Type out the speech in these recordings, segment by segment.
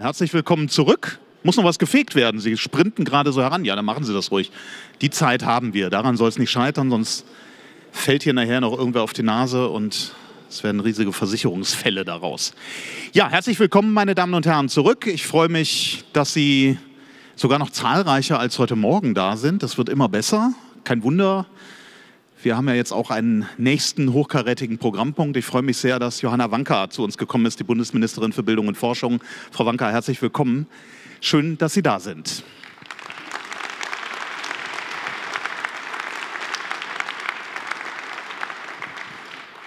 Herzlich willkommen zurück. Muss noch was gefegt werden? Sie sprinten gerade so heran. Ja, dann machen Sie das ruhig. Die Zeit haben wir. Daran soll es nicht scheitern, sonst fällt hier nachher noch irgendwer auf die Nase und es werden riesige Versicherungsfälle daraus. Ja, herzlich willkommen, meine Damen und Herren, zurück. Ich freue mich, dass Sie sogar noch zahlreicher als heute Morgen da sind. Das wird immer besser. Kein Wunder. Wir haben ja jetzt auch einen nächsten hochkarätigen Programmpunkt. Ich freue mich sehr, dass Johanna Wanka zu uns gekommen ist, die Bundesministerin für Bildung und Forschung. Frau Wanka, herzlich willkommen. Schön, dass Sie da sind.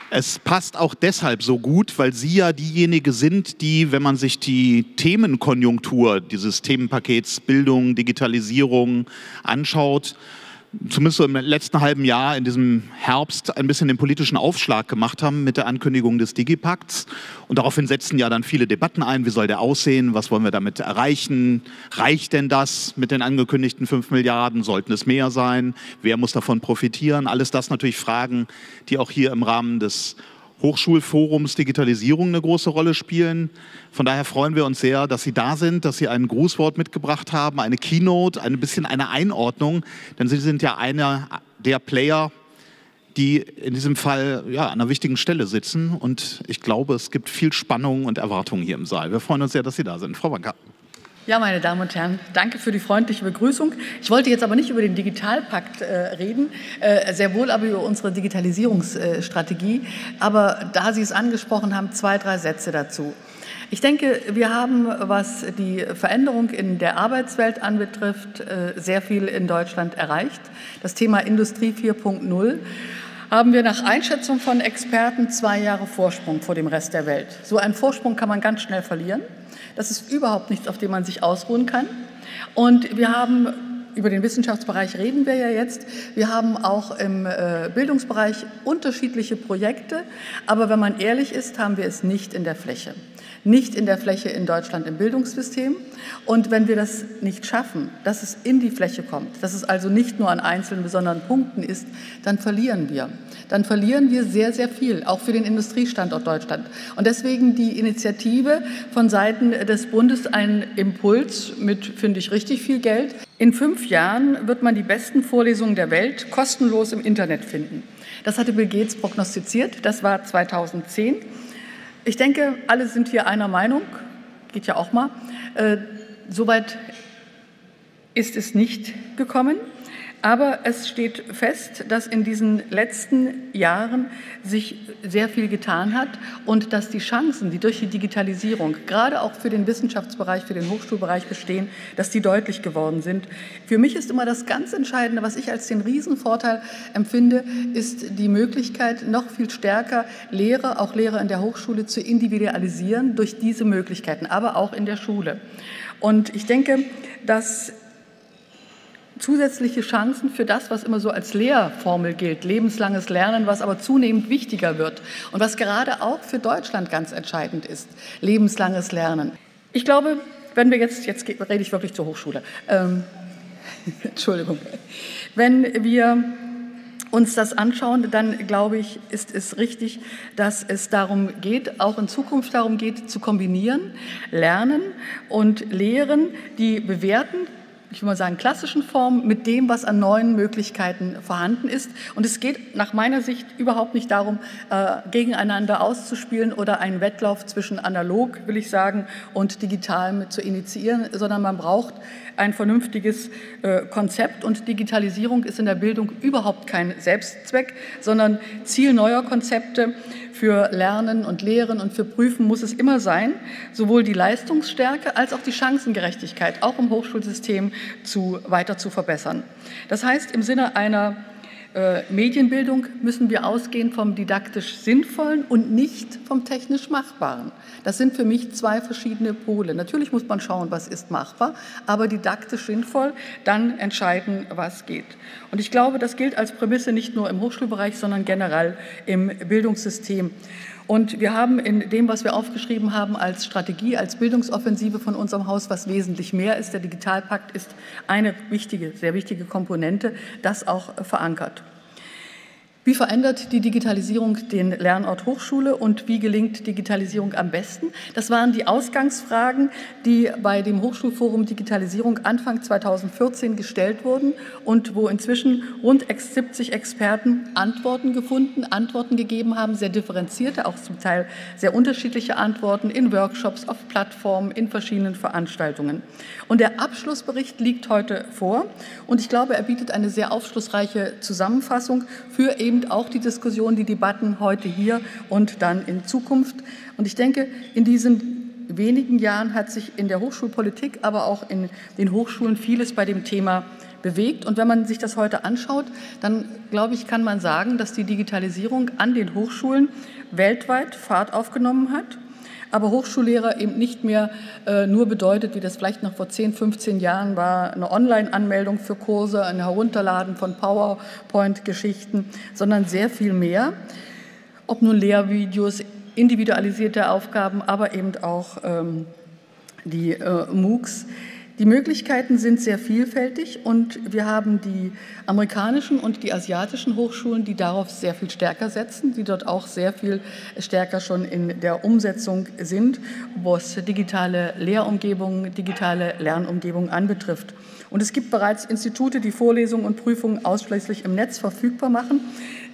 Es passt auch deshalb so gut, weil Sie ja diejenige sind, die, wenn man sich die Themenkonjunktur dieses Themenpakets Bildung, Digitalisierung anschaut, zumindest so im letzten halben Jahr, in diesem Herbst, ein bisschen den politischen Aufschlag gemacht haben mit der Ankündigung des Digipakts. Und daraufhin setzten ja dann viele Debatten ein. Wie soll der aussehen? Was wollen wir damit erreichen? Reicht denn das mit den angekündigten 5 Milliarden? Sollten es mehr sein? Wer muss davon profitieren? Alles das natürlich Fragen, die auch hier im Rahmen des Hochschulforums Digitalisierung eine große Rolle spielen. Von daher freuen wir uns sehr, dass Sie da sind, dass Sie ein Grußwort mitgebracht haben, eine Keynote, ein bisschen eine Einordnung, denn Sie sind ja einer der Player, die in diesem Fall ja, an einer wichtigen Stelle sitzen. Und ich glaube, es gibt viel Spannung und Erwartung hier im Saal. Wir freuen uns sehr, dass Sie da sind. Frau Wanka. Ja, meine Damen und Herren, danke für die freundliche Begrüßung. Ich wollte jetzt aber nicht über den Digitalpakt äh, reden, äh, sehr wohl aber über unsere Digitalisierungsstrategie. Aber da Sie es angesprochen haben, zwei, drei Sätze dazu. Ich denke, wir haben, was die Veränderung in der Arbeitswelt anbetrifft, äh, sehr viel in Deutschland erreicht. Das Thema Industrie 4.0 haben wir nach Einschätzung von Experten zwei Jahre Vorsprung vor dem Rest der Welt. So einen Vorsprung kann man ganz schnell verlieren. Das ist überhaupt nichts, auf dem man sich ausruhen kann. Und wir haben über den Wissenschaftsbereich reden wir ja jetzt. Wir haben auch im äh, Bildungsbereich unterschiedliche Projekte, aber wenn man ehrlich ist, haben wir es nicht in der Fläche nicht in der Fläche in Deutschland im Bildungssystem. Und wenn wir das nicht schaffen, dass es in die Fläche kommt, dass es also nicht nur an einzelnen besonderen Punkten ist, dann verlieren wir. Dann verlieren wir sehr, sehr viel, auch für den Industriestandort Deutschland. Und deswegen die Initiative von Seiten des Bundes ein Impuls mit, finde ich, richtig viel Geld. In fünf Jahren wird man die besten Vorlesungen der Welt kostenlos im Internet finden. Das hatte Bill Gates prognostiziert. Das war 2010. Ich denke, alle sind hier einer Meinung, geht ja auch mal. Äh, Soweit ist es nicht gekommen. Aber es steht fest, dass in diesen letzten Jahren sich sehr viel getan hat und dass die Chancen, die durch die Digitalisierung gerade auch für den Wissenschaftsbereich, für den Hochschulbereich bestehen, dass die deutlich geworden sind. Für mich ist immer das ganz Entscheidende, was ich als den Riesenvorteil empfinde, ist die Möglichkeit, noch viel stärker Lehrer, auch Lehrer in der Hochschule zu individualisieren durch diese Möglichkeiten, aber auch in der Schule. Und ich denke, dass zusätzliche Chancen für das, was immer so als Lehrformel gilt, lebenslanges Lernen, was aber zunehmend wichtiger wird und was gerade auch für Deutschland ganz entscheidend ist, lebenslanges Lernen. Ich glaube, wenn wir jetzt, jetzt rede ich wirklich zur Hochschule, ähm, Entschuldigung, wenn wir uns das anschauen, dann glaube ich, ist es richtig, dass es darum geht, auch in Zukunft darum geht, zu kombinieren, lernen und lehren, die bewerten ich will mal sagen, klassischen Form mit dem, was an neuen Möglichkeiten vorhanden ist. Und es geht nach meiner Sicht überhaupt nicht darum, äh, gegeneinander auszuspielen oder einen Wettlauf zwischen analog, will ich sagen, und digital zu initiieren, sondern man braucht ein vernünftiges äh, Konzept. Und Digitalisierung ist in der Bildung überhaupt kein Selbstzweck, sondern Ziel neuer Konzepte für Lernen und Lehren und für Prüfen muss es immer sein, sowohl die Leistungsstärke als auch die Chancengerechtigkeit, auch im Hochschulsystem zu, weiter zu verbessern. Das heißt, im Sinne einer äh, Medienbildung müssen wir ausgehen vom didaktisch Sinnvollen und nicht vom technisch Machbaren. Das sind für mich zwei verschiedene Pole. Natürlich muss man schauen, was ist machbar, aber didaktisch sinnvoll, dann entscheiden, was geht. Und ich glaube, das gilt als Prämisse nicht nur im Hochschulbereich, sondern generell im Bildungssystem. Und wir haben in dem, was wir aufgeschrieben haben als Strategie, als Bildungsoffensive von unserem Haus, was wesentlich mehr ist, der Digitalpakt ist eine wichtige, sehr wichtige Komponente, das auch verankert. Wie verändert die Digitalisierung den Lernort Hochschule und wie gelingt Digitalisierung am besten? Das waren die Ausgangsfragen, die bei dem Hochschulforum Digitalisierung Anfang 2014 gestellt wurden und wo inzwischen rund 70 Experten Antworten gefunden, Antworten gegeben haben, sehr differenzierte, auch zum Teil sehr unterschiedliche Antworten in Workshops, auf Plattformen, in verschiedenen Veranstaltungen. Und der Abschlussbericht liegt heute vor und ich glaube, er bietet eine sehr aufschlussreiche Zusammenfassung für eben eben auch die Diskussion, die Debatten heute hier und dann in Zukunft. Und ich denke, in diesen wenigen Jahren hat sich in der Hochschulpolitik, aber auch in den Hochschulen vieles bei dem Thema bewegt. Und wenn man sich das heute anschaut, dann glaube ich, kann man sagen, dass die Digitalisierung an den Hochschulen weltweit Fahrt aufgenommen hat aber Hochschullehrer eben nicht mehr äh, nur bedeutet, wie das vielleicht noch vor 10, 15 Jahren war, eine Online-Anmeldung für Kurse, ein Herunterladen von PowerPoint-Geschichten, sondern sehr viel mehr. Ob nun Lehrvideos, individualisierte Aufgaben, aber eben auch ähm, die äh, MOOCs. Die Möglichkeiten sind sehr vielfältig und wir haben die amerikanischen und die asiatischen Hochschulen, die darauf sehr viel stärker setzen, die dort auch sehr viel stärker schon in der Umsetzung sind, was digitale Lehrumgebungen, digitale Lernumgebungen anbetrifft. Und es gibt bereits Institute, die Vorlesungen und Prüfungen ausschließlich im Netz verfügbar machen.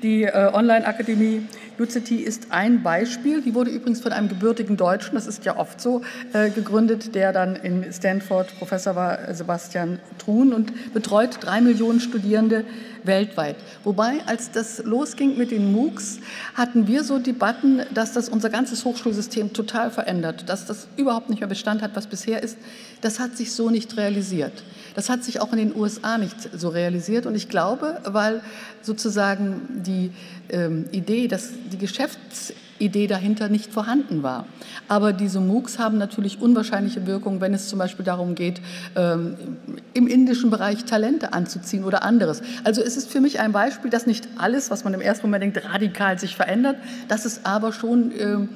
Die äh, Online-Akademie UCT ist ein Beispiel. Die wurde übrigens von einem gebürtigen Deutschen, das ist ja oft so, äh, gegründet, der dann in Stanford Professor war, Sebastian Truhn, und betreut drei Millionen Studierende weltweit. Wobei, als das losging mit den MOOCs, hatten wir so Debatten, dass das unser ganzes Hochschulsystem total verändert, dass das überhaupt nicht mehr Bestand hat, was bisher ist. Das hat sich so nicht realisiert. Das hat sich auch in den USA nicht so realisiert. Und ich glaube, weil sozusagen die ähm, Idee, dass die Geschäftsidee dahinter nicht vorhanden war. Aber diese MOOCs haben natürlich unwahrscheinliche Wirkung, wenn es zum Beispiel darum geht, ähm, im indischen Bereich Talente anzuziehen oder anderes. Also es ist für mich ein Beispiel, dass nicht alles, was man im ersten Moment denkt, radikal sich verändert, dass es aber schon ähm,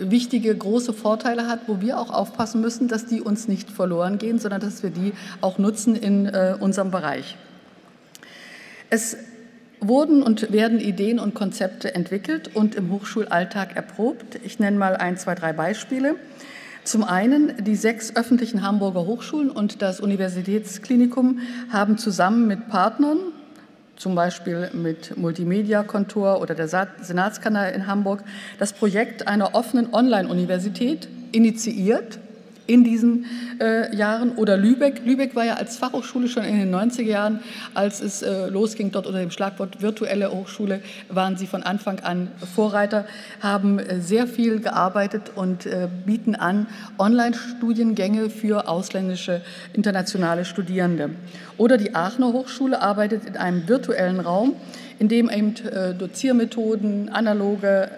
wichtige, große Vorteile hat, wo wir auch aufpassen müssen, dass die uns nicht verloren gehen, sondern dass wir die auch nutzen in äh, unserem Bereich. Es wurden und werden Ideen und Konzepte entwickelt und im Hochschulalltag erprobt. Ich nenne mal ein, zwei, drei Beispiele. Zum einen, die sechs öffentlichen Hamburger Hochschulen und das Universitätsklinikum haben zusammen mit Partnern, zum Beispiel mit Multimedia-Kontor oder der Senatskanal in Hamburg, das Projekt einer offenen Online-Universität initiiert in diesen äh, Jahren. Oder Lübeck. Lübeck war ja als Fachhochschule schon in den 90er Jahren, als es äh, losging, dort unter dem Schlagwort virtuelle Hochschule, waren sie von Anfang an Vorreiter, haben äh, sehr viel gearbeitet und äh, bieten an Online-Studiengänge für ausländische, internationale Studierende. Oder die Aachener Hochschule arbeitet in einem virtuellen Raum, in dem eben äh, Doziermethoden, analoge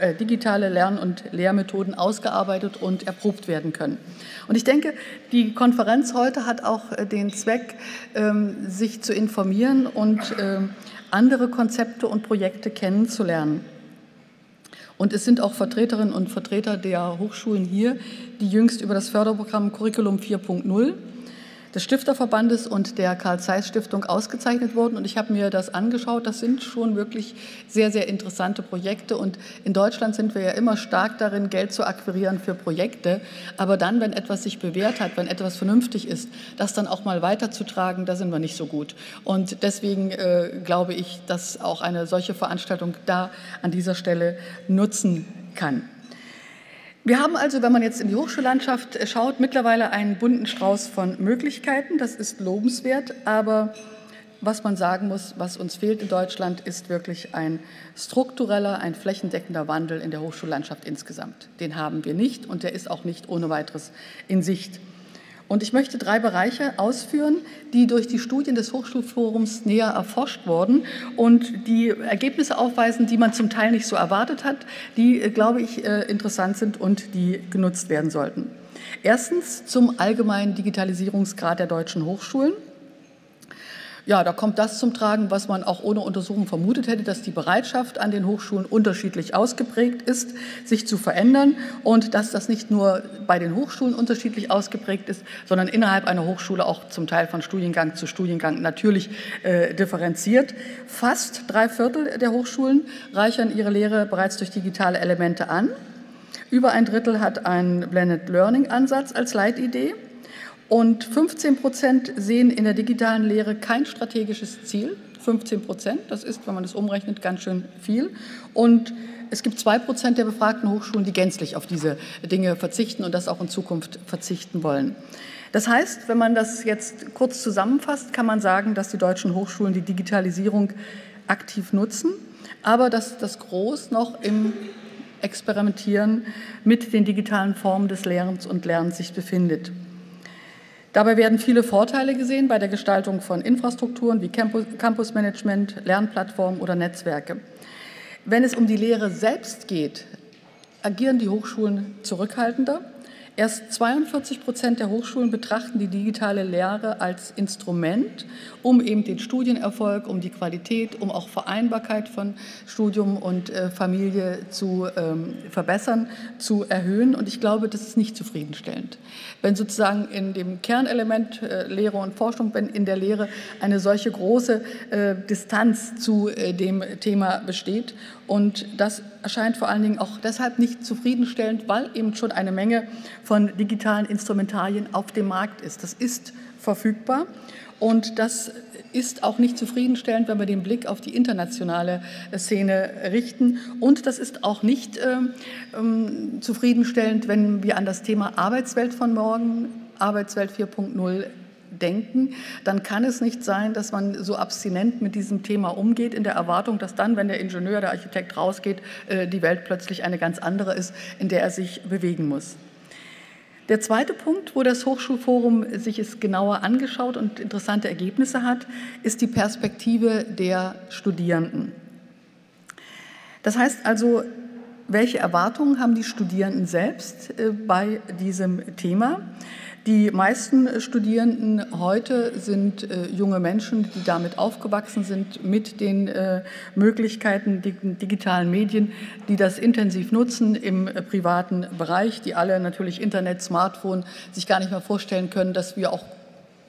äh, digitale Lern- und Lehrmethoden ausgearbeitet und erprobt werden können. Und ich denke, die Konferenz heute hat auch äh, den Zweck, ähm, sich zu informieren und ähm, andere Konzepte und Projekte kennenzulernen. Und es sind auch Vertreterinnen und Vertreter der Hochschulen hier, die jüngst über das Förderprogramm Curriculum 4.0 des Stifterverbandes und der Karl-Zeiss-Stiftung ausgezeichnet wurden. Und ich habe mir das angeschaut. Das sind schon wirklich sehr, sehr interessante Projekte. Und in Deutschland sind wir ja immer stark darin, Geld zu akquirieren für Projekte. Aber dann, wenn etwas sich bewährt hat, wenn etwas vernünftig ist, das dann auch mal weiterzutragen, da sind wir nicht so gut. Und deswegen äh, glaube ich, dass auch eine solche Veranstaltung da an dieser Stelle nutzen kann. Wir haben also, wenn man jetzt in die Hochschullandschaft schaut, mittlerweile einen bunten Strauß von Möglichkeiten. Das ist lobenswert, aber was man sagen muss, was uns fehlt in Deutschland, ist wirklich ein struktureller, ein flächendeckender Wandel in der Hochschullandschaft insgesamt. Den haben wir nicht und der ist auch nicht ohne weiteres in Sicht. Und ich möchte drei Bereiche ausführen, die durch die Studien des Hochschulforums näher erforscht wurden und die Ergebnisse aufweisen, die man zum Teil nicht so erwartet hat, die, äh, glaube ich, äh, interessant sind und die genutzt werden sollten. Erstens zum allgemeinen Digitalisierungsgrad der deutschen Hochschulen. Ja, da kommt das zum Tragen, was man auch ohne Untersuchung vermutet hätte, dass die Bereitschaft an den Hochschulen unterschiedlich ausgeprägt ist, sich zu verändern und dass das nicht nur bei den Hochschulen unterschiedlich ausgeprägt ist, sondern innerhalb einer Hochschule auch zum Teil von Studiengang zu Studiengang natürlich äh, differenziert. Fast drei Viertel der Hochschulen reichern ihre Lehre bereits durch digitale Elemente an. Über ein Drittel hat einen Blended Learning Ansatz als Leitidee. Und 15 Prozent sehen in der digitalen Lehre kein strategisches Ziel. 15 Prozent, das ist, wenn man das umrechnet, ganz schön viel. Und es gibt zwei Prozent der befragten Hochschulen, die gänzlich auf diese Dinge verzichten und das auch in Zukunft verzichten wollen. Das heißt, wenn man das jetzt kurz zusammenfasst, kann man sagen, dass die deutschen Hochschulen die Digitalisierung aktiv nutzen, aber dass das Groß noch im Experimentieren mit den digitalen Formen des Lernens und Lernens sich befindet. Dabei werden viele Vorteile gesehen bei der Gestaltung von Infrastrukturen wie Campusmanagement, Lernplattformen oder Netzwerke. Wenn es um die Lehre selbst geht, agieren die Hochschulen zurückhaltender Erst 42 Prozent der Hochschulen betrachten die digitale Lehre als Instrument, um eben den Studienerfolg, um die Qualität, um auch Vereinbarkeit von Studium und äh, Familie zu ähm, verbessern, zu erhöhen. Und ich glaube, das ist nicht zufriedenstellend. Wenn sozusagen in dem Kernelement äh, Lehre und Forschung, wenn in der Lehre eine solche große äh, Distanz zu dem Thema besteht und das erscheint vor allen Dingen auch deshalb nicht zufriedenstellend, weil eben schon eine Menge von digitalen Instrumentarien auf dem Markt ist. Das ist verfügbar und das ist auch nicht zufriedenstellend, wenn wir den Blick auf die internationale Szene richten. Und das ist auch nicht ähm, ähm zufriedenstellend, wenn wir an das Thema Arbeitswelt von morgen, Arbeitswelt 4.0 denken, dann kann es nicht sein, dass man so abstinent mit diesem Thema umgeht, in der Erwartung, dass dann, wenn der Ingenieur, der Architekt rausgeht, äh, die Welt plötzlich eine ganz andere ist, in der er sich bewegen muss. Der zweite Punkt, wo das Hochschulforum sich es genauer angeschaut und interessante Ergebnisse hat, ist die Perspektive der Studierenden. Das heißt also, welche Erwartungen haben die Studierenden selbst äh, bei diesem Thema? Die meisten Studierenden heute sind äh, junge Menschen, die damit aufgewachsen sind, mit den äh, Möglichkeiten digitalen Medien, die das intensiv nutzen im privaten Bereich, die alle natürlich Internet, Smartphone sich gar nicht mehr vorstellen können, dass wir auch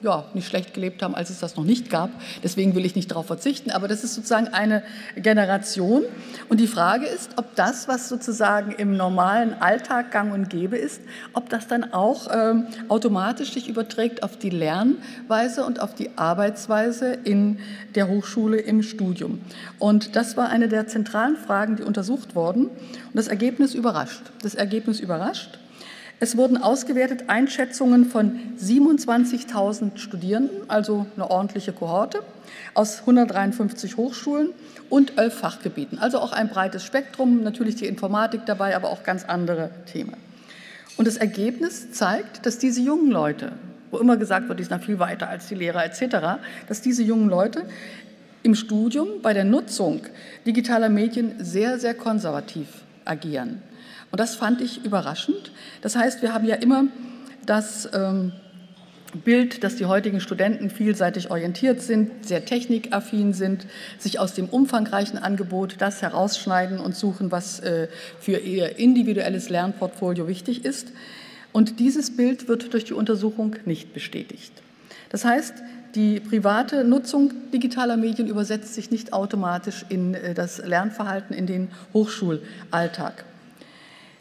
ja, nicht schlecht gelebt haben, als es das noch nicht gab. Deswegen will ich nicht darauf verzichten. Aber das ist sozusagen eine Generation. Und die Frage ist, ob das, was sozusagen im normalen Alltag gang und gäbe ist, ob das dann auch ähm, automatisch sich überträgt auf die Lernweise und auf die Arbeitsweise in der Hochschule im Studium. Und das war eine der zentralen Fragen, die untersucht wurden. Und das Ergebnis überrascht. Das Ergebnis überrascht. Es wurden ausgewertet Einschätzungen von 27.000 Studierenden, also eine ordentliche Kohorte, aus 153 Hochschulen und elf Fachgebieten. Also auch ein breites Spektrum, natürlich die Informatik dabei, aber auch ganz andere Themen. Und das Ergebnis zeigt, dass diese jungen Leute, wo immer gesagt wird, die sind viel weiter als die Lehrer etc., dass diese jungen Leute im Studium bei der Nutzung digitaler Medien sehr, sehr konservativ agieren. Und das fand ich überraschend. Das heißt, wir haben ja immer das ähm, Bild, dass die heutigen Studenten vielseitig orientiert sind, sehr technikaffin sind, sich aus dem umfangreichen Angebot das herausschneiden und suchen, was äh, für ihr individuelles Lernportfolio wichtig ist. Und dieses Bild wird durch die Untersuchung nicht bestätigt. Das heißt, die private Nutzung digitaler Medien übersetzt sich nicht automatisch in äh, das Lernverhalten in den Hochschulalltag.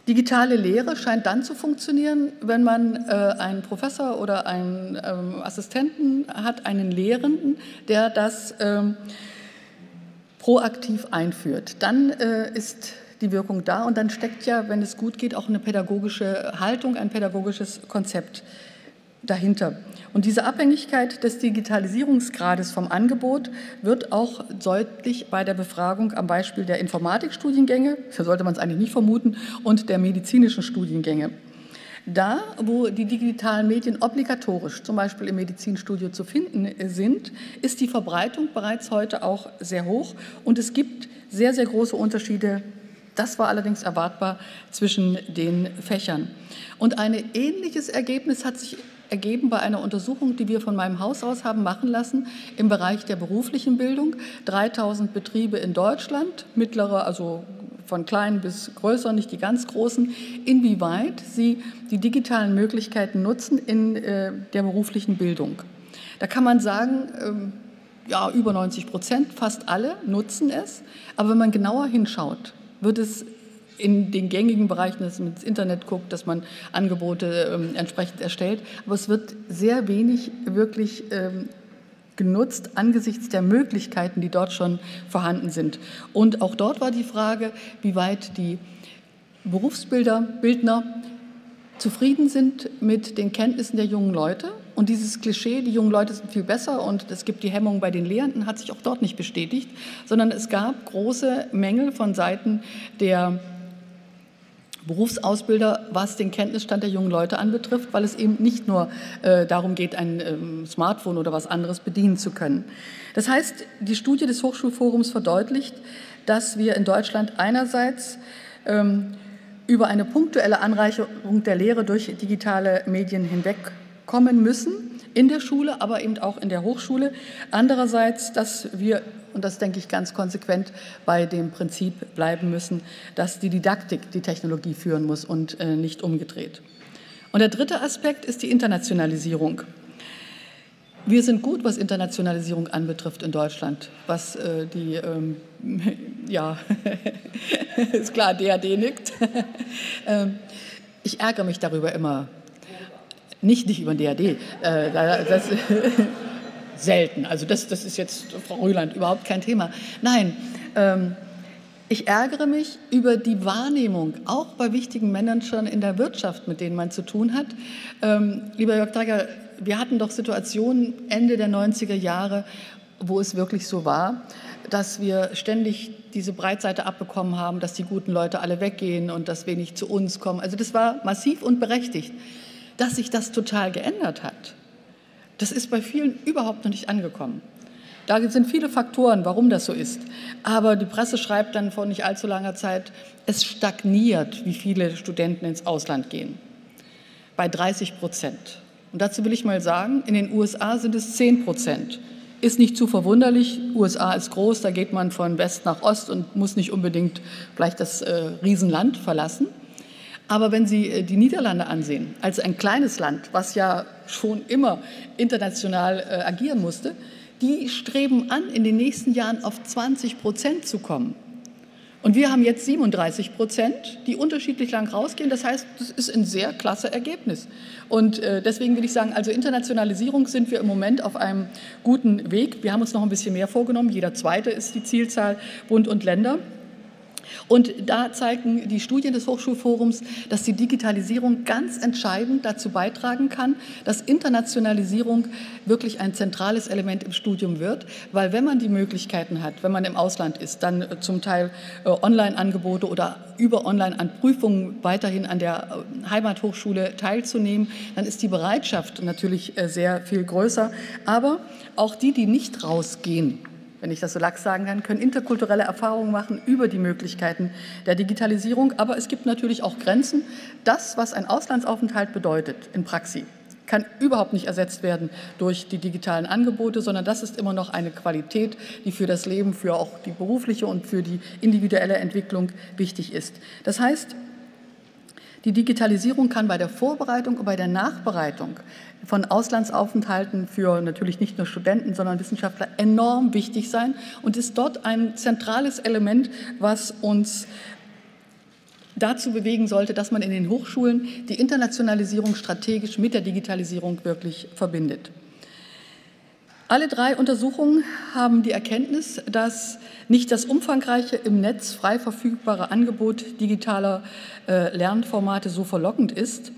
Digitale Lehre scheint dann zu funktionieren, wenn man äh, einen Professor oder einen ähm, Assistenten hat, einen Lehrenden, der das ähm, proaktiv einführt. Dann äh, ist die Wirkung da und dann steckt ja, wenn es gut geht, auch eine pädagogische Haltung, ein pädagogisches Konzept dahinter. Und diese Abhängigkeit des Digitalisierungsgrades vom Angebot wird auch deutlich bei der Befragung am Beispiel der Informatikstudiengänge, da sollte man es eigentlich nicht vermuten, und der medizinischen Studiengänge. Da, wo die digitalen Medien obligatorisch, zum Beispiel im Medizinstudio zu finden sind, ist die Verbreitung bereits heute auch sehr hoch und es gibt sehr, sehr große Unterschiede. Das war allerdings erwartbar zwischen den Fächern. Und ein ähnliches Ergebnis hat sich ergeben bei einer Untersuchung, die wir von meinem Haus aus haben machen lassen im Bereich der beruflichen Bildung. 3000 Betriebe in Deutschland, mittlere, also von klein bis größer, nicht die ganz großen, inwieweit sie die digitalen Möglichkeiten nutzen in äh, der beruflichen Bildung. Da kann man sagen, ähm, ja, über 90 Prozent, fast alle nutzen es. Aber wenn man genauer hinschaut, wird es in den gängigen Bereichen, dass man ins Internet guckt, dass man Angebote ähm, entsprechend erstellt. Aber es wird sehr wenig wirklich ähm, genutzt angesichts der Möglichkeiten, die dort schon vorhanden sind. Und auch dort war die Frage, wie weit die Berufsbilder, Bildner zufrieden sind mit den Kenntnissen der jungen Leute. Und dieses Klischee, die jungen Leute sind viel besser und es gibt die Hemmung bei den Lehrenden, hat sich auch dort nicht bestätigt, sondern es gab große Mängel von Seiten der Berufsausbilder, was den Kenntnisstand der jungen Leute anbetrifft, weil es eben nicht nur äh, darum geht, ein ähm, Smartphone oder was anderes bedienen zu können. Das heißt, die Studie des Hochschulforums verdeutlicht, dass wir in Deutschland einerseits ähm, über eine punktuelle Anreicherung der Lehre durch digitale Medien hinwegkommen müssen, in der Schule, aber eben auch in der Hochschule. Andererseits, dass wir und das denke ich ganz konsequent bei dem Prinzip bleiben müssen, dass die Didaktik die Technologie führen muss und äh, nicht umgedreht. Und der dritte Aspekt ist die Internationalisierung. Wir sind gut, was Internationalisierung anbetrifft in Deutschland, was äh, die, ähm, ja, ist klar, DAD nickt. ähm, ich ärgere mich darüber immer. Nicht, nicht über DAD. Äh, das, selten. Also das, das ist jetzt, Frau Rühland, überhaupt kein Thema. Nein, ähm, ich ärgere mich über die Wahrnehmung, auch bei wichtigen Managern in der Wirtschaft, mit denen man zu tun hat. Ähm, lieber Jörg Dreiger, wir hatten doch Situationen Ende der 90er Jahre, wo es wirklich so war, dass wir ständig diese Breitseite abbekommen haben, dass die guten Leute alle weggehen und dass wenig zu uns kommen. Also das war massiv und berechtigt. Dass sich das total geändert hat, das ist bei vielen überhaupt noch nicht angekommen. Da sind viele Faktoren, warum das so ist. Aber die Presse schreibt dann vor nicht allzu langer Zeit, es stagniert, wie viele Studenten ins Ausland gehen. Bei 30 Prozent. Und dazu will ich mal sagen, in den USA sind es 10 Prozent. Ist nicht zu verwunderlich. USA ist groß, da geht man von West nach Ost und muss nicht unbedingt vielleicht das äh, Riesenland verlassen. Aber wenn Sie äh, die Niederlande ansehen, als ein kleines Land, was ja schon immer international äh, agieren musste, die streben an, in den nächsten Jahren auf 20 Prozent zu kommen. Und wir haben jetzt 37 Prozent, die unterschiedlich lang rausgehen. Das heißt, das ist ein sehr klasse Ergebnis. Und äh, deswegen will ich sagen, also Internationalisierung sind wir im Moment auf einem guten Weg. Wir haben uns noch ein bisschen mehr vorgenommen. Jeder zweite ist die Zielzahl Bund und Länder. Und da zeigen die Studien des Hochschulforums, dass die Digitalisierung ganz entscheidend dazu beitragen kann, dass Internationalisierung wirklich ein zentrales Element im Studium wird, weil wenn man die Möglichkeiten hat, wenn man im Ausland ist, dann äh, zum Teil äh, Online-Angebote oder über Online an Prüfungen weiterhin an der äh, Heimathochschule teilzunehmen, dann ist die Bereitschaft natürlich sehr viel größer. Aber auch die, die nicht rausgehen, wenn ich das so lax sagen kann, können interkulturelle Erfahrungen machen über die Möglichkeiten der Digitalisierung. Aber es gibt natürlich auch Grenzen. Das, was ein Auslandsaufenthalt bedeutet in Praxis, kann überhaupt nicht ersetzt werden durch die digitalen Angebote, sondern das ist immer noch eine Qualität, die für das Leben, für auch die berufliche und für die individuelle Entwicklung wichtig ist. Das heißt, die Digitalisierung kann bei der Vorbereitung und bei der Nachbereitung von Auslandsaufenthalten für natürlich nicht nur Studenten, sondern Wissenschaftler enorm wichtig sein und ist dort ein zentrales Element, was uns dazu bewegen sollte, dass man in den Hochschulen die Internationalisierung strategisch mit der Digitalisierung wirklich verbindet. Alle drei Untersuchungen haben die Erkenntnis, dass nicht das umfangreiche im Netz frei verfügbare Angebot digitaler äh, Lernformate so verlockend ist,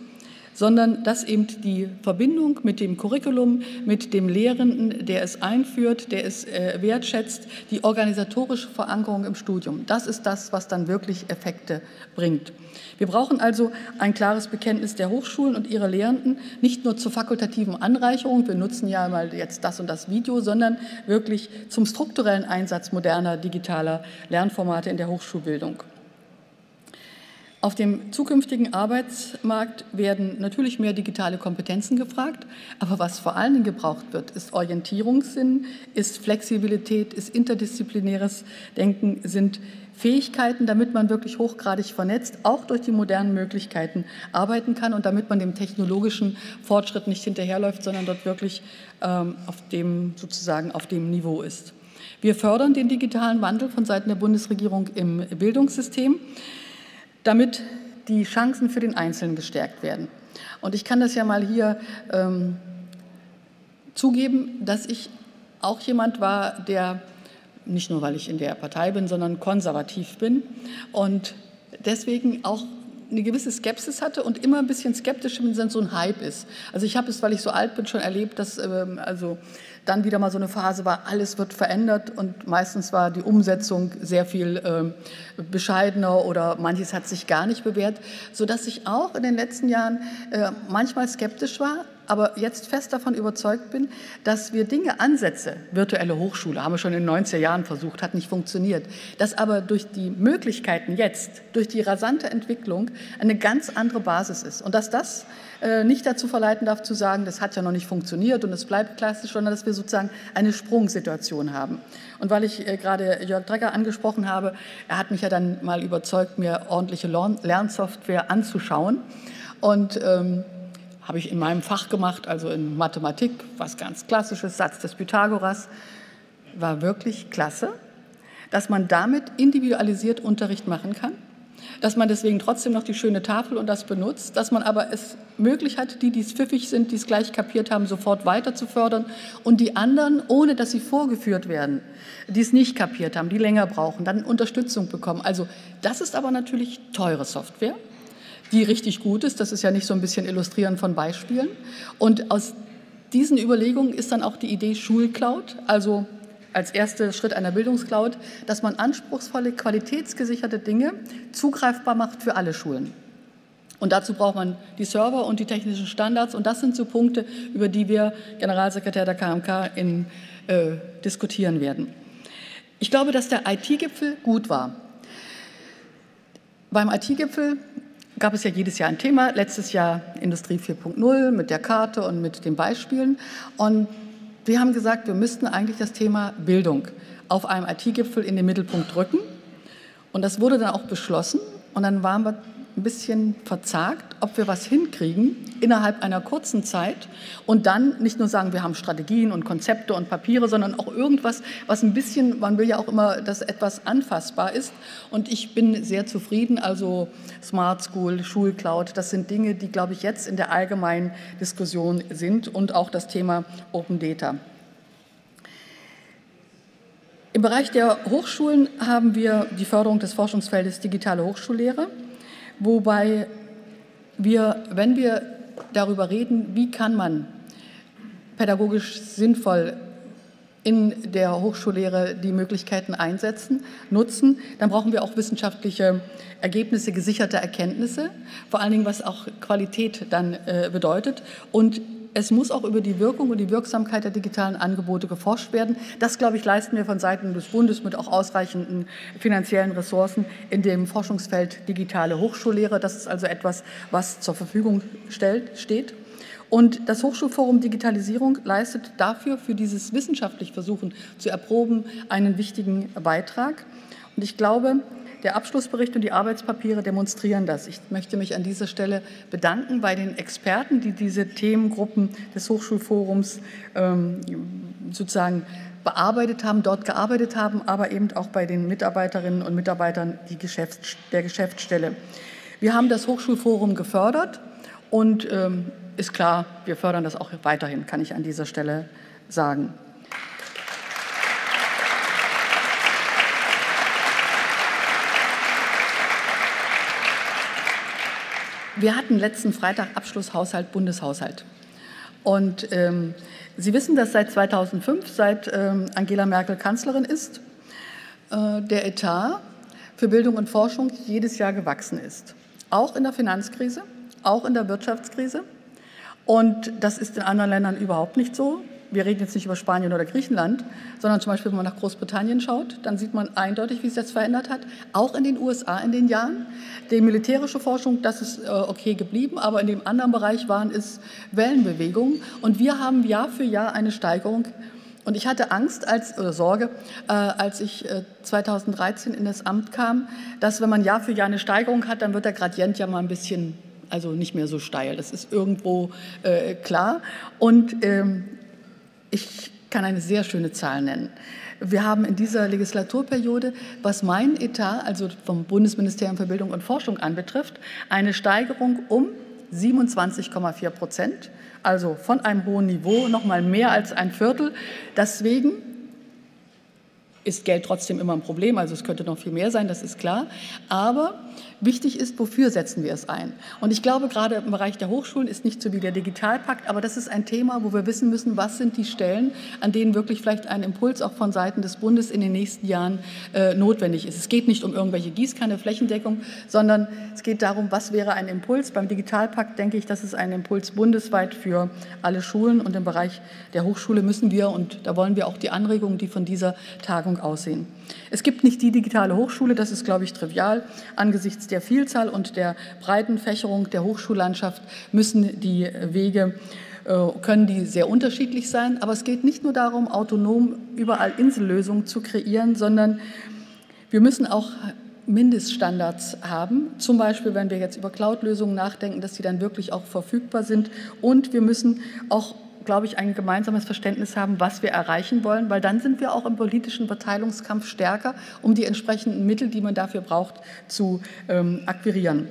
sondern dass eben die Verbindung mit dem Curriculum, mit dem Lehrenden, der es einführt, der es äh, wertschätzt, die organisatorische Verankerung im Studium, das ist das, was dann wirklich Effekte bringt. Wir brauchen also ein klares Bekenntnis der Hochschulen und ihrer Lehrenden, nicht nur zur fakultativen Anreicherung, wir nutzen ja mal jetzt das und das Video, sondern wirklich zum strukturellen Einsatz moderner digitaler Lernformate in der Hochschulbildung. Auf dem zukünftigen Arbeitsmarkt werden natürlich mehr digitale Kompetenzen gefragt, aber was vor allen Dingen gebraucht wird, ist Orientierungssinn, ist Flexibilität, ist interdisziplinäres Denken, sind Fähigkeiten, damit man wirklich hochgradig vernetzt, auch durch die modernen Möglichkeiten arbeiten kann und damit man dem technologischen Fortschritt nicht hinterherläuft, sondern dort wirklich ähm, auf dem sozusagen auf dem Niveau ist. Wir fördern den digitalen Wandel von Seiten der Bundesregierung im Bildungssystem, damit die Chancen für den Einzelnen gestärkt werden. Und ich kann das ja mal hier ähm, zugeben, dass ich auch jemand war, der nicht nur weil ich in der Partei bin, sondern konservativ bin und deswegen auch eine gewisse Skepsis hatte und immer ein bisschen skeptisch wenn so ein Hype ist. Also ich habe es, weil ich so alt bin, schon erlebt, dass ähm, also dann wieder mal so eine Phase war, alles wird verändert und meistens war die Umsetzung sehr viel äh, bescheidener oder manches hat sich gar nicht bewährt, sodass ich auch in den letzten Jahren äh, manchmal skeptisch war, aber jetzt fest davon überzeugt bin, dass wir Dinge, Ansätze, virtuelle Hochschule, haben wir schon in den 90er Jahren versucht, hat nicht funktioniert, dass aber durch die Möglichkeiten jetzt, durch die rasante Entwicklung eine ganz andere Basis ist und dass das äh, nicht dazu verleiten darf zu sagen, das hat ja noch nicht funktioniert und es bleibt klassisch, sondern dass wir sozusagen eine Sprungsituation haben. Und weil ich äh, gerade Jörg Drecker angesprochen habe, er hat mich ja dann mal überzeugt, mir ordentliche Lernsoftware anzuschauen und ähm, habe ich in meinem Fach gemacht, also in Mathematik, was ganz klassisches, Satz des Pythagoras, war wirklich klasse, dass man damit individualisiert Unterricht machen kann, dass man deswegen trotzdem noch die schöne Tafel und das benutzt, dass man aber es möglich hat, die, die es pfiffig sind, die es gleich kapiert haben, sofort weiter zu fördern und die anderen, ohne dass sie vorgeführt werden, die es nicht kapiert haben, die länger brauchen, dann Unterstützung bekommen. Also das ist aber natürlich teure Software die richtig gut ist. Das ist ja nicht so ein bisschen Illustrieren von Beispielen. Und aus diesen Überlegungen ist dann auch die Idee Schulcloud, also als erster Schritt einer Bildungscloud, dass man anspruchsvolle, qualitätsgesicherte Dinge zugreifbar macht für alle Schulen. Und dazu braucht man die Server und die technischen Standards. Und das sind so Punkte, über die wir Generalsekretär der KMK in, äh, diskutieren werden. Ich glaube, dass der IT-Gipfel gut war. Beim IT-Gipfel gab es ja jedes Jahr ein Thema. Letztes Jahr Industrie 4.0 mit der Karte und mit den Beispielen. Und wir haben gesagt, wir müssten eigentlich das Thema Bildung auf einem IT-Gipfel in den Mittelpunkt rücken. Und das wurde dann auch beschlossen. Und dann waren wir ein bisschen verzagt, ob wir was hinkriegen innerhalb einer kurzen Zeit und dann nicht nur sagen, wir haben Strategien und Konzepte und Papiere, sondern auch irgendwas, was ein bisschen, man will ja auch immer, dass etwas anfassbar ist. Und ich bin sehr zufrieden. Also Smart School, Schulcloud, das sind Dinge, die, glaube ich, jetzt in der allgemeinen Diskussion sind und auch das Thema Open Data. Im Bereich der Hochschulen haben wir die Förderung des Forschungsfeldes digitale Hochschullehre wobei wir, wenn wir darüber reden, wie kann man pädagogisch sinnvoll in der Hochschullehre die Möglichkeiten einsetzen, nutzen, dann brauchen wir auch wissenschaftliche Ergebnisse, gesicherte Erkenntnisse, vor allen Dingen was auch Qualität dann äh, bedeutet. Und es muss auch über die Wirkung und die Wirksamkeit der digitalen Angebote geforscht werden. Das, glaube ich, leisten wir von Seiten des Bundes mit auch ausreichenden finanziellen Ressourcen in dem Forschungsfeld digitale Hochschullehre. Das ist also etwas, was zur Verfügung stellt, steht. Und das Hochschulforum Digitalisierung leistet dafür, für dieses wissenschaftlich Versuchen zu erproben, einen wichtigen Beitrag. Und ich glaube, der Abschlussbericht und die Arbeitspapiere demonstrieren das. Ich möchte mich an dieser Stelle bedanken bei den Experten, die diese Themengruppen des Hochschulforums ähm, sozusagen bearbeitet haben, dort gearbeitet haben, aber eben auch bei den Mitarbeiterinnen und Mitarbeitern Geschäfts-, der Geschäftsstelle. Wir haben das Hochschulforum gefördert und ähm, ist klar, wir fördern das auch weiterhin, kann ich an dieser Stelle sagen. Wir hatten letzten Freitag Abschlusshaushalt, Bundeshaushalt. Und ähm, Sie wissen, dass seit 2005, seit ähm, Angela Merkel Kanzlerin ist, äh, der Etat für Bildung und Forschung jedes Jahr gewachsen ist. Auch in der Finanzkrise, auch in der Wirtschaftskrise. Und das ist in anderen Ländern überhaupt nicht so. Wir reden jetzt nicht über Spanien oder Griechenland, sondern zum Beispiel, wenn man nach Großbritannien schaut, dann sieht man eindeutig, wie sich das verändert hat. Auch in den USA in den Jahren. Die militärische Forschung, das ist äh, okay geblieben, aber in dem anderen Bereich waren es Wellenbewegungen. Und wir haben Jahr für Jahr eine Steigerung. Und ich hatte Angst als, oder Sorge, äh, als ich äh, 2013 in das Amt kam, dass wenn man Jahr für Jahr eine Steigerung hat, dann wird der Gradient ja mal ein bisschen also nicht mehr so steil. Das ist irgendwo äh, klar. Und ähm, ich kann eine sehr schöne Zahl nennen. Wir haben in dieser Legislaturperiode, was mein Etat, also vom Bundesministerium für Bildung und Forschung anbetrifft, eine Steigerung um 27,4 Prozent, also von einem hohen Niveau noch mal mehr als ein Viertel. Deswegen ist Geld trotzdem immer ein Problem, also es könnte noch viel mehr sein, das ist klar. Aber Wichtig ist, wofür setzen wir es ein? Und ich glaube, gerade im Bereich der Hochschulen ist nicht so wie der Digitalpakt, aber das ist ein Thema, wo wir wissen müssen, was sind die Stellen, an denen wirklich vielleicht ein Impuls auch von Seiten des Bundes in den nächsten Jahren äh, notwendig ist. Es geht nicht um irgendwelche Gießkanne, Flächendeckung, sondern es geht darum, was wäre ein Impuls. Beim Digitalpakt denke ich, das ist ein Impuls bundesweit für alle Schulen und im Bereich der Hochschule müssen wir, und da wollen wir auch die Anregungen, die von dieser Tagung aussehen. Es gibt nicht die digitale Hochschule, das ist, glaube ich, trivial angesichts Angesichts der Vielzahl und der breiten Fächerung der Hochschullandschaft müssen die Wege äh, können die sehr unterschiedlich sein. Aber es geht nicht nur darum, autonom überall Insellösungen zu kreieren, sondern wir müssen auch Mindeststandards haben, zum Beispiel wenn wir jetzt über Cloud-Lösungen nachdenken, dass die dann wirklich auch verfügbar sind. Und wir müssen auch glaube ich, ein gemeinsames Verständnis haben, was wir erreichen wollen, weil dann sind wir auch im politischen Verteilungskampf stärker, um die entsprechenden Mittel, die man dafür braucht, zu ähm, akquirieren.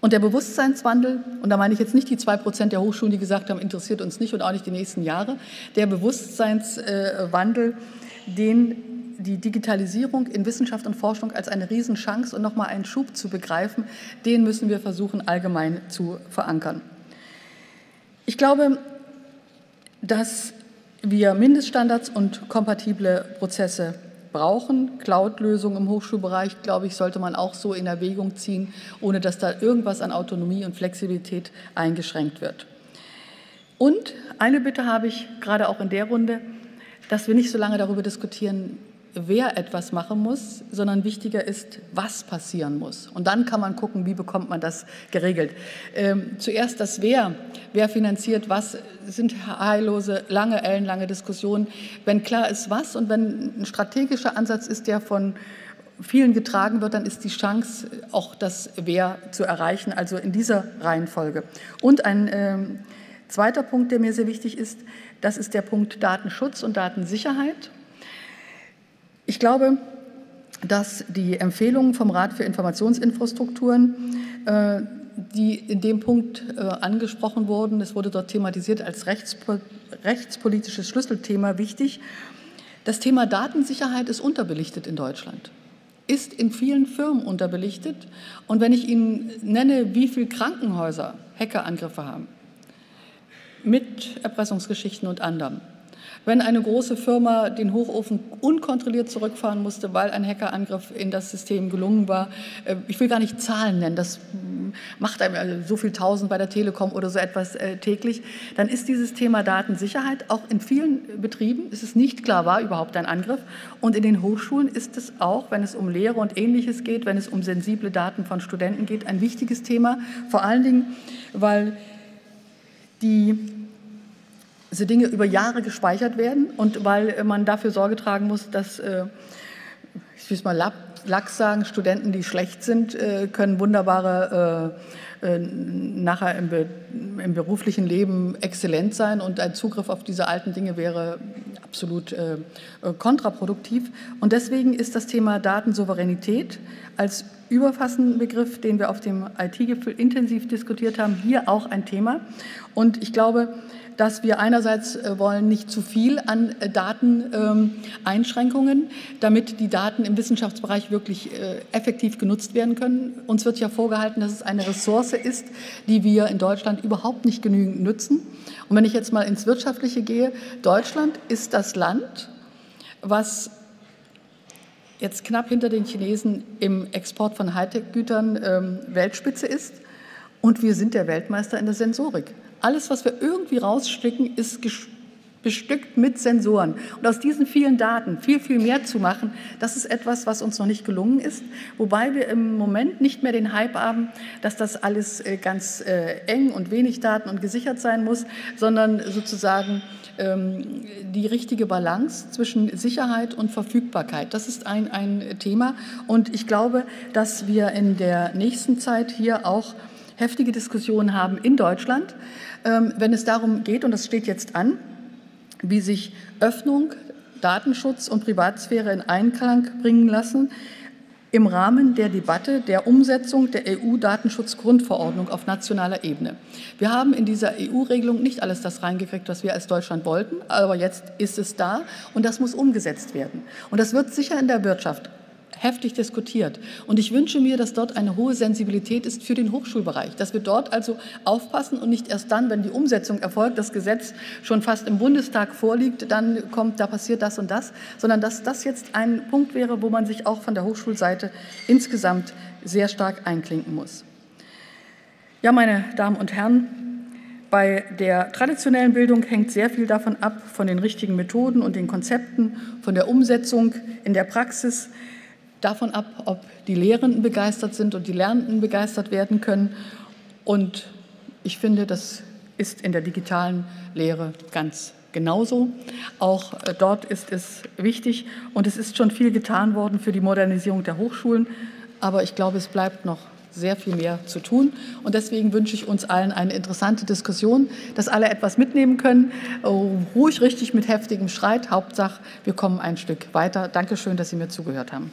Und der Bewusstseinswandel, und da meine ich jetzt nicht die zwei Prozent der Hochschulen, die gesagt haben, interessiert uns nicht und auch nicht die nächsten Jahre, der Bewusstseinswandel, den die Digitalisierung in Wissenschaft und Forschung als eine Riesenchance und nochmal einen Schub zu begreifen, den müssen wir versuchen allgemein zu verankern. Ich glaube, dass wir Mindeststandards und kompatible Prozesse brauchen. Cloud-Lösungen im Hochschulbereich, glaube ich, sollte man auch so in Erwägung ziehen, ohne dass da irgendwas an Autonomie und Flexibilität eingeschränkt wird. Und eine Bitte habe ich gerade auch in der Runde, dass wir nicht so lange darüber diskutieren, wer etwas machen muss, sondern wichtiger ist, was passieren muss. Und dann kann man gucken, wie bekommt man das geregelt. Ähm, zuerst das Wer. Wer finanziert was, sind heillose, lange, ellenlange Diskussionen. Wenn klar ist, was und wenn ein strategischer Ansatz ist, der von vielen getragen wird, dann ist die Chance, auch das Wer zu erreichen, also in dieser Reihenfolge. Und ein ähm, zweiter Punkt, der mir sehr wichtig ist, das ist der Punkt Datenschutz und Datensicherheit. Ich glaube, dass die Empfehlungen vom Rat für Informationsinfrastrukturen, äh, die in dem Punkt äh, angesprochen wurden, es wurde dort thematisiert als rechtspolitisches Schlüsselthema wichtig. Das Thema Datensicherheit ist unterbelichtet in Deutschland, ist in vielen Firmen unterbelichtet. Und wenn ich Ihnen nenne, wie viele Krankenhäuser Hackerangriffe haben, mit Erpressungsgeschichten und anderem, wenn eine große Firma den Hochofen unkontrolliert zurückfahren musste, weil ein Hackerangriff in das System gelungen war. Äh, ich will gar nicht Zahlen nennen, das macht einem also so viel tausend bei der Telekom oder so etwas äh, täglich. Dann ist dieses Thema Datensicherheit auch in vielen Betrieben, ist es nicht klar, war überhaupt ein Angriff. Und in den Hochschulen ist es auch, wenn es um Lehre und Ähnliches geht, wenn es um sensible Daten von Studenten geht, ein wichtiges Thema. Vor allen Dingen, weil die diese Dinge über Jahre gespeichert werden und weil man dafür Sorge tragen muss, dass, äh, ich will es mal Lachs sagen, Studenten, die schlecht sind, äh, können wunderbare äh, nachher im, im, beruflichen Leben exzellent sein und ein Zugriff auf diese alten Dinge wäre absolut kontraproduktiv. Und deswegen ist das Thema Datensouveränität als überfassenden Begriff, den wir auf dem IT-Gipfel intensiv diskutiert haben, hier auch ein Thema. Und ich glaube, dass wir einerseits äh, wollen nicht zu viel an äh, Dateneinschränkungen, damit die Daten im Wissenschaftsbereich wirklich äh, effektiv genutzt werden können. Uns wird ja vorgehalten, dass es eine Ressource ist, die wir in Deutschland überhaupt nicht genügend nutzen. Und wenn ich jetzt mal ins Wirtschaftliche gehe, Deutschland ist das Land, was jetzt knapp hinter den Chinesen im Export von Hightech-Gütern ähm, Weltspitze ist. Und wir sind der Weltmeister in der Sensorik. Alles, was wir irgendwie rausstecken, ist bestückt mit Sensoren. Und aus diesen vielen Daten viel, viel mehr zu machen, das ist etwas, was uns noch nicht gelungen ist. Wobei wir im Moment nicht mehr den Hype haben, dass das alles äh, ganz äh, eng und wenig Daten und gesichert sein muss, sondern sozusagen ähm, die richtige Balance zwischen Sicherheit und Verfügbarkeit. Das ist ein, ein Thema. Und ich glaube, dass wir in der nächsten Zeit hier auch heftige Diskussionen haben in Deutschland, ähm, wenn es darum geht, und das steht jetzt an, wie sich Öffnung, Datenschutz und Privatsphäre in Einklang bringen lassen im Rahmen der Debatte der Umsetzung der EU-Datenschutzgrundverordnung auf nationaler Ebene. Wir haben in dieser EU-Regelung nicht alles das reingekriegt, was wir als Deutschland wollten, aber jetzt ist es da und das muss umgesetzt werden. Und das wird sicher in der Wirtschaft heftig diskutiert. Und ich wünsche mir, dass dort eine hohe Sensibilität ist für den Hochschulbereich, dass wir dort also aufpassen und nicht erst dann, wenn die Umsetzung erfolgt, das Gesetz schon fast im Bundestag vorliegt, dann kommt, da passiert das und das, sondern dass das jetzt ein Punkt wäre, wo man sich auch von der Hochschulseite insgesamt sehr stark einklinken muss. Ja, meine Damen und Herren, bei der traditionellen Bildung hängt sehr viel davon ab, von den richtigen Methoden und den Konzepten, von der Umsetzung in der Praxis davon ab, ob die Lehrenden begeistert sind und die Lernenden begeistert werden können. Und ich finde, das ist in der digitalen Lehre ganz genauso. Auch äh, dort ist es wichtig und es ist schon viel getan worden für die Modernisierung der Hochschulen. Aber ich glaube, es bleibt noch sehr viel mehr zu tun. Und deswegen wünsche ich uns allen eine interessante Diskussion, dass alle etwas mitnehmen können. Oh, ruhig richtig mit heftigem Streit. Hauptsache, wir kommen ein Stück weiter. Dankeschön, dass Sie mir zugehört haben.